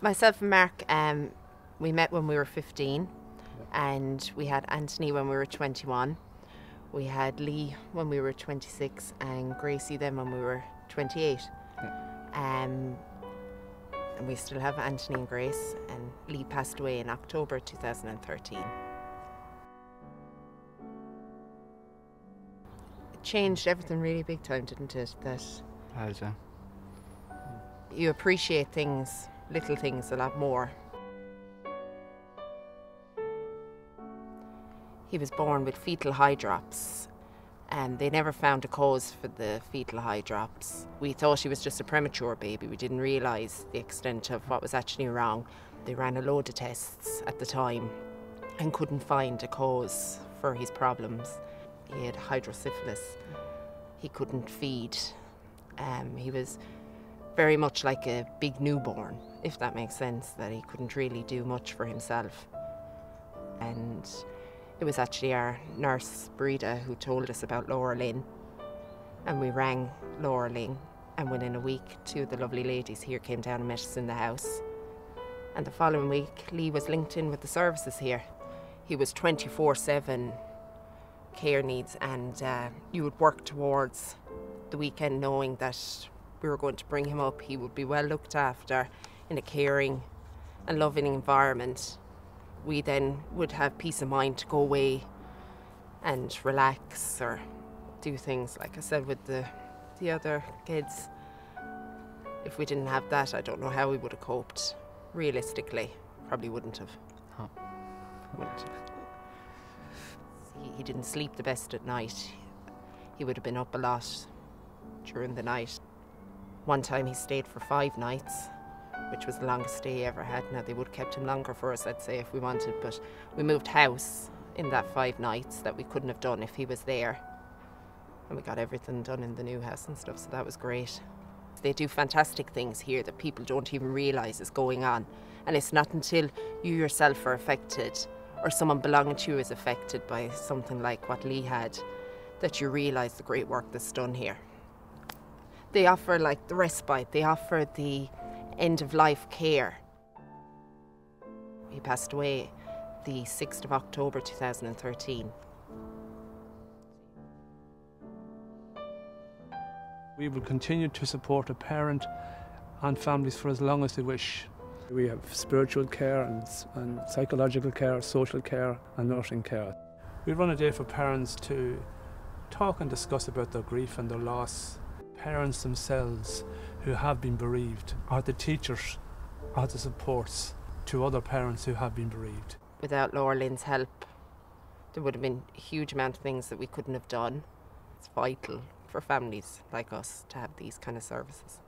Myself and Mark, um, we met when we were 15, and we had Anthony when we were 21. We had Lee when we were 26, and Gracie then when we were 28. Um, and we still have Anthony and Grace, and Lee passed away in October 2013. It changed everything really big time, didn't it? That Has, yeah. you appreciate things, little things, a lot more. He was born with fetal hydrops, and they never found a cause for the fetal hydrops. We thought he was just a premature baby. We didn't realise the extent of what was actually wrong. They ran a load of tests at the time and couldn't find a cause for his problems. He had hydrocephalus. He couldn't feed. Um, he was very much like a big newborn, if that makes sense, that he couldn't really do much for himself. And it was actually our nurse, Breda, who told us about Laura Lynn. And we rang Laura Lynn, and within a week, two of the lovely ladies here came down and met us in the house. And the following week, Lee was linked in with the services here. He was 24 7 care needs, and uh, you would work towards the weekend knowing that we were going to bring him up. He would be well looked after in a caring and loving environment. We then would have peace of mind to go away and relax or do things, like I said, with the, the other kids. If we didn't have that, I don't know how we would have coped. Realistically, probably wouldn't have. Huh. Wouldn't have. He, he didn't sleep the best at night. He would have been up a lot during the night. One time he stayed for five nights, which was the longest stay he ever had. Now they would have kept him longer for us, I'd say, if we wanted, but we moved house in that five nights that we couldn't have done if he was there. And we got everything done in the new house and stuff, so that was great. They do fantastic things here that people don't even realise is going on. And it's not until you yourself are affected or someone belonging to you is affected by something like what Lee had that you realise the great work that's done here. They offer like the respite, they offer the end of life care. He passed away the 6th of October 2013. We will continue to support a parent and families for as long as they wish. We have spiritual care and, and psychological care, social care and nursing care. We run a day for parents to talk and discuss about their grief and their loss. Parents themselves who have been bereaved are the teachers, are the supports to other parents who have been bereaved. Without Laura Lynn's help, there would have been a huge amount of things that we couldn't have done. It's vital for families like us to have these kind of services.